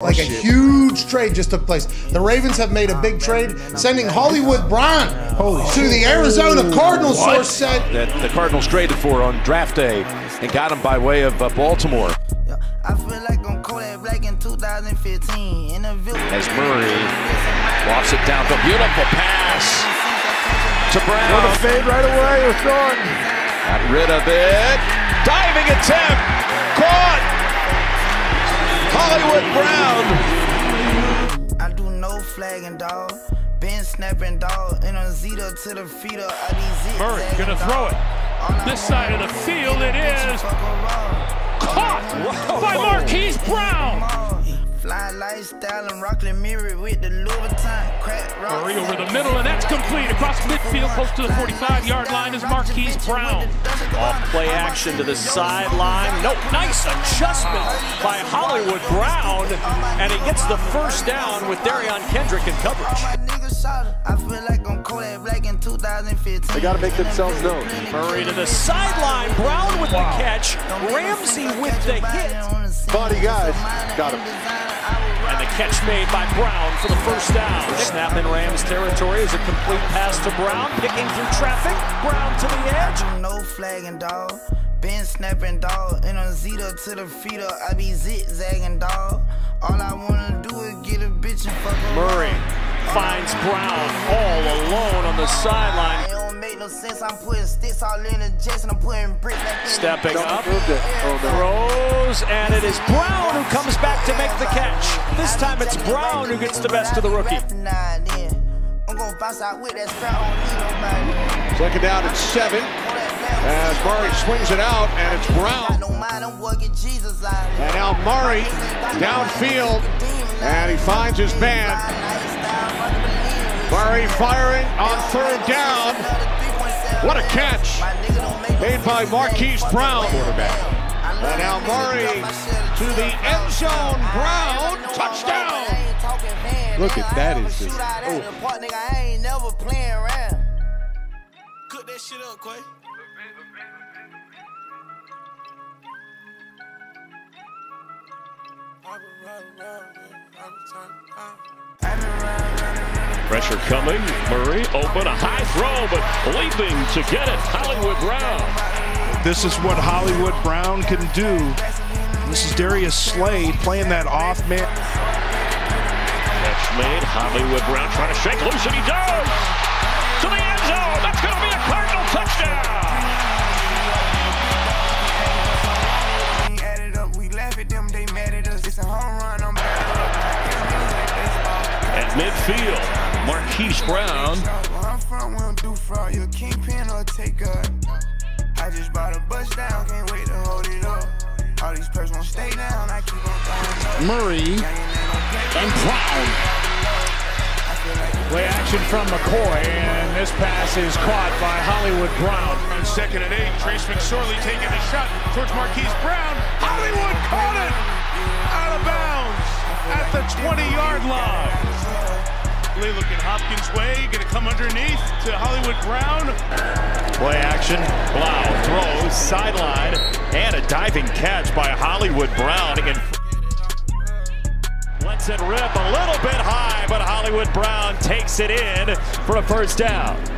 Like a huge trade just took place. The Ravens have made a big trade, sending Hollywood Brown to the Arizona Cardinals. Source said that the Cardinals traded for on draft day and got him by way of uh, Baltimore. I feel like I'm Kodak Black in 2015 in a As Murray walks it down, the beautiful pass to Brown. Well, the fade right away. It was gone. Got rid of it. Diving attempt. Hollywood Brown. I do no flagging, dog. Been snapping, dog. And on Zeta to the feet. I Murray gonna throw it. This side of the field it is. Caught by Marquise Brown. Fly lifestyle and Rockland mirror with the Louboutin. Crack rock. Murray over the middle, and that's complete. Across midfield, close to the 45-yard line is Marquise Brown. Off play action to the sideline. No, nice adjustment by Hollywood Brown, and he gets the first down with Derion Kendrick in coverage. I feel like I'm Kodak Black in 2015. They got to make themselves known. Murray to the sideline. Brown with the catch. Ramsey with the hit. Body guys got him. And the catch made by Brown for the first down. Snap in Rams territory is a complete pass to Brown, picking through traffic. Brown to the edge. No flagging, dog. Been snapping, dog. And on Zeta to the feet up, I be zigzagging, dog. All I wanna do is get a bitch and fuck her. Murray finds Brown all alone on the sideline. It don't make no sense. I'm putting sticks all in the jets and I'm putting bricks back in. Stepping up, Moved it. No. throws, and it is Brown who comes back to make the catch. This time it's Brown who gets the best of the rookie. Nah, then. I'm gonna bounce out with that strap. I don't need nobody. Second down and seven. As Murray swings it out, and it's Brown. Don't mind them boy get Jesus out. And now Murray downfield, and he finds his man. Murray firing on third down. What a catch made by Marquise Brown. Quarterback. And now Murray to the end zone. Brown, touchdown. Look at that is just. Oh. Nigga, I ain't never playing around. Cook that shit up, Quay. Pressure coming. Murray open, a high throw, but leaping to get it. Hollywood Brown. This is what Hollywood Brown can do. This is Darius Slay playing that off man. Catch made. Hollywood Brown trying to shake loose, and he does. To the end zone. That's going to be a Cardinal touchdown. At midfield, Marquise Brown. I'm from, we don't do fraud. You a kingpin or take a. I just bought a bus down, can't wait to hold it up. All these perks won't stay down, I keep on. Murray and Brown. Play action from McCoy, and this pass is caught by Hollywood Brown. On second and eight, Trace McSorley taking a shot towards Marquise Brown. Hollywood caught it out of bounds at the 20-yard line. Play looking Hopkins way, gonna come underneath to Hollywood Brown. Play action. Blau throws, sideline, and a diving catch by Hollywood Brown. Again, it rip a little bit high, but Hollywood Brown takes it in for a first down.